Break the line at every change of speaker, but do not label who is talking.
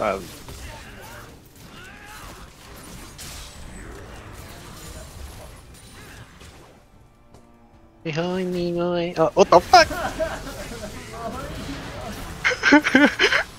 Um, Behind me, my. Oh, uh, what the fuck?